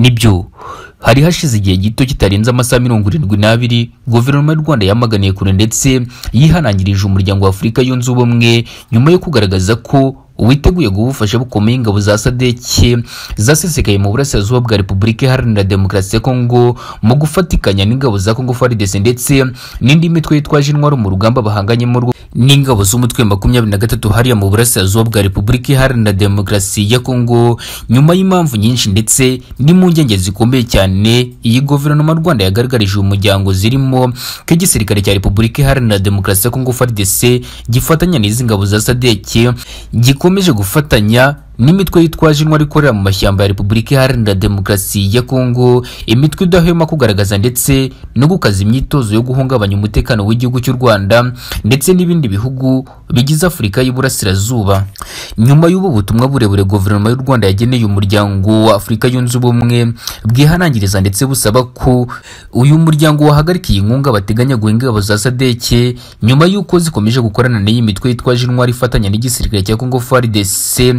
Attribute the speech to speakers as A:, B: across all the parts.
A: nibyo hari hashize igihe gito kitarenze amasaha mirongo irindwi n'abiri guverinoma y'u rwanda yamaganiye kure ndetse yihanangirije umuryango wa afurika yunze ubumwe nyuma yo kugaragaza ko witeguye guha bukomeye ingabo za sadeke zasesekaye mu burasirazuba bwa repubulika iharanira demokarasi ya kongo mu gufatikanya n'ingabo za kongo faridese ndetse n'indi mitwe yitwaje intwaro mu rugamba mu n'ingabo z'umutwe makumyabiri na gatatu hariya mu burasirazuba bwa repubulika iharanira demokarasi ya kongo nyuma y'impamvu nyinshi ndetse n'impungenge zikomeye cyane iyi guverinoma rwanda yagaragarije umuryango zirimo ko igisirikare cya repubulika iharanira demokarasi ya kongo FARDC gifatanya n'izi ngabo za sadeke bakomeje gufatanya n'imitwe yitwaje intwari ikorera mu mashyamba ya repubulika iharanira demokarasi ya kongo imitwe idahwema kugaragaza ndetse no gukaza imyitozo yo guhungabanya umutekano w'igihugu cy'u rwanda ndetse n'ibindi bihugu bigize afurika y'iburasirazuba nyuma y'ubu butumwa burebure guverinoma y'u rwanda yageneye umuryango wa afurika yunze ubumwe bwihanangiriza ndetse busaba ko uyu muryango wahagarika iyi nkunga bateganya guha ingabo za sadeke nyuma y'uko zikomeje gukorana n'iyi mitwe yitwaje intwari ifatanya n'igisirikare cya kongo faridese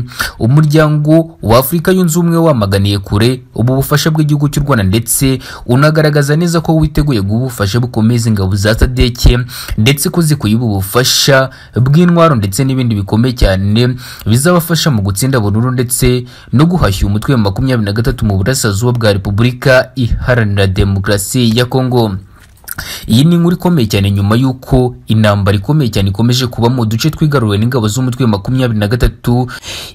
A: umuryango wa afurika yunze ubumwe wamaganiye kure ubu bufasha bw'igihugu cy'u rwanda ndetse unagaragaza neza ko witeguye guha ubufasha bukomeza ingabo za sadeke ndetse ko zikuyiba ubufasha bw'intwaro ndetse n'ibindi bikomeye cyane bizabafasha mu gutsinda burundu ndetse no guhashya umutwe wa makumyabiri na gatatu mu burasirazuba bwa repubulika iharanira demokarasi ya kongo iyi ni inkuru ikomeye cyane nyuma y'uko intambara ikomeye cyane ikomeje kuba mu duce twigaruriwe n'ingabo z'umutwe wa makumyabiri na gatatu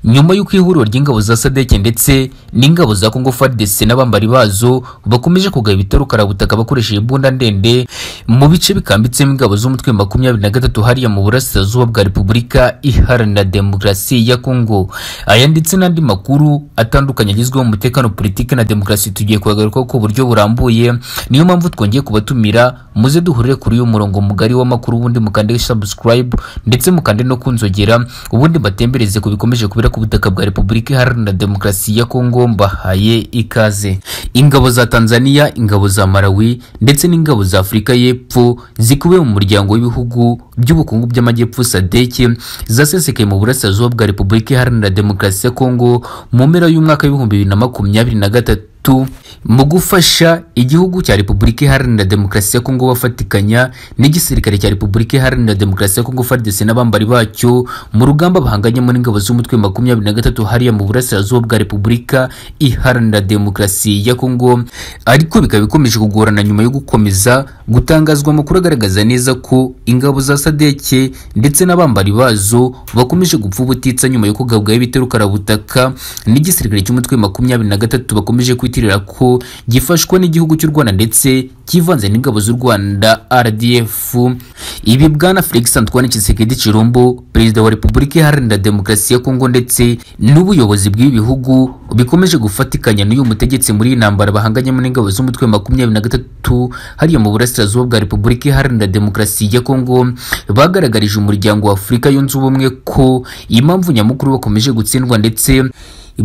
A: nyuma y'uko ihuriro ry'ingabo za sadeke ndetse n'ingabo za kongo fadese n'abambari bazo bakomeje kugaba ibitero karabutaka bakoresheje imbunda ndende mu bice bikambitsemo ingabo z'umutwe wa makumyabiri na gatatu hariya mu burasirazuba bwa repubulika iharanira demokarasi ya kongo aya ndetse n'andi makuru atandukanye agezweho mu mutekano politiki na demokarasi tugiye kuyagarukaho ku buryo burambuye niyo mpamvu twongeye kubatumira mu muze duhurire kuri uyu murongo mugari w'amakuru ubundi mukande subscribe ndetse mukande no kunzogera ubundi mbatembereze ku bikomeje kubera ku butaka bwa Repubulika Iharanira Demokarasi ya Kongo mbahaye ikaze ingabo za Tanzania ingabo za Malawi ndetse n'ingabo za Afurika y'Epfo zikubiye mu muryango w'ibihugu by'ubukungu by'amajyepfo sadeke zasesekaye mu burasirazuba bwa Repubulika Iharanira Demokarasi ya Kongo mu mpera y'umwaka w'ibihumbi bibiri na makumyabiri na gatatu gatatu mu gufasha igihugu cya repubulika iharanira demokarasi ya kongo bafatikanya n'igisirikare cya repubulika iharanira demokarasi ya kongo fardc n'abambari bacyo mu rugamba bahanganyemo n'ingabo z'umutwe makumyabiri na gatatu hariya mu burasirazuba bwa repubulika iharanira demokarasi ya kongo ariko bikaba bikomeje kugorana nyuma yo gukomeza gutangazwa amakuru agaragaza neza ko ingabo za sadeke ndetse n'abambari bazo bakomeje gupfa ubutitsa nyuma yo kugabwaho ibiterukara butaka n'igisirikare cy'umutwe makumyabiri na gatatu bakomeje kwita witirira ko gifashwe n'igihugu cy'u rwanda ndetse kivanze n'ingabo z'u rwanda rdf ibi bwana felix antoine kisekedi cirumbo perezida wa repubulika iharanira demokarasi ya kongo ndetse n'ubuyobozi bw’ibihugu bikomeje gufatikanya n'uyu mutegetsi muri iyi ntambara bahanganyemo n'ingabo z'umutwe makumyabiri na gatatu hariya mu burasirazuba bwa repubulika iharanira demokarasi ya kongo bagaragarije umuryango wa afurika yunze ubumwe ko impamvu nyamukuru bakomeje gutsindwa ndetse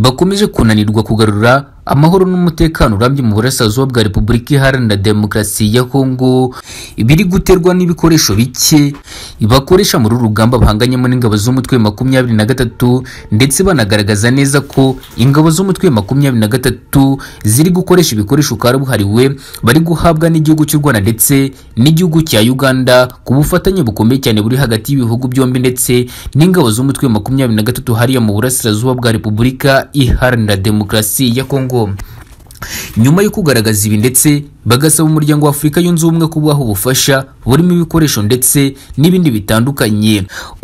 A: bakomeje kunanirwa kugarura amahoro n'umutekano urambye mu burasirazuba bwa repubulika iharanira demokarasi ya kongo ibiri guterwa n'ibikoresho bike bakoresha muri uru rugamba bahanganyemo n'ingabo z'umutwe makumyabiri na gatatu ndetse banagaragaza neza ko ingabo z'umutwe makumyabiri na gatatu ziri gukoresha ibikoresho kabuhariwe bari guhabwa n'igihugu cy'u rwanda ndetse n'igihugu cya uganda ku bufatanye bukomeye cyane buri hagati y'ibihugu byombi ndetse n'ingabo z'umutwe makumyabiri na gatatu hariya mu burasirazuba bwa repubulika iharanira demokarasi ya kongo kongo nyuma yo kugaragaza ibi ndetse bagasaba umuryango wa afurika yunze ubumwe kubaha ubufasha burimo ibikoresho ndetse n'ibindi bitandukanye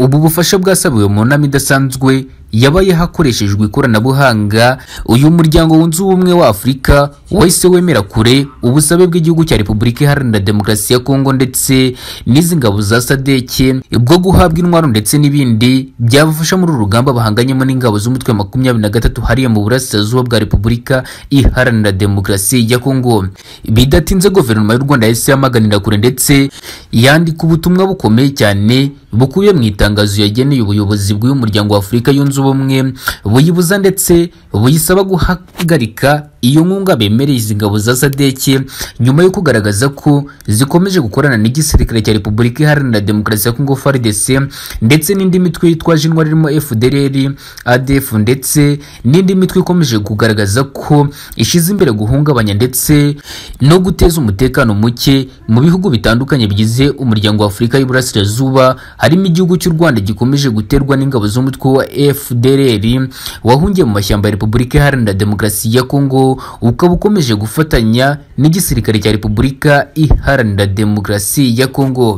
A: ubu bufasha bwasabiwe mu nama idasanzwe yabaye hakoreshejwe ikoranabuhanga uyu muryango wunze ubumwe wa afurika wahise wemera kure ubusabe bw'igihugu cya repubulika iharanira demokarasi ya kongo ndetse n'iz'ingabo za sadeke bwo guhabwa intwaro ndetse n'ibindi byabafasha muri uru rugamba bahanganyemo n'ingabo z'umutwe makumyabiri na gatatu hariya mu burasirazuba bwa repubulika iharanira demokarasi ya kongo bidatinze guverinoma y'u rwanda yahise yamaganira kure ndetse yandika ubutumwa bukomeye cyane bukubiye mu itangazo yageneye ubuyobozi muryango wa afurika yunze ubumwe buyibuza ndetse buyisaba guhagarika iyo nkunga bemereye izi za sadeki nyuma yo kugaragaza ko zikomeje gukorana n'igisirikare cya repubulika iharanira demokarasi ya kongo frdc ndetse n'indi mitwe yitwaje intwari irimo fdrr adf ndetse n'indi mitwe ikomeje kugaragaza ko ishize imbere guhungabanya ndetse no guteza umutekano muke mu bihugu bitandukanye bigize umuryango wa afurika y'uburasirazuba harimo igihugu cy'u rwanda gikomeje guterwa n'ingabo z'umutwe wa fdrr wahungiye mu mashyamba ya repubulika iharanira demokarasi ya kongo ukaba ukomeje gufatanya n'igisirikare cya repubulika iharanira demokarasi ya kongo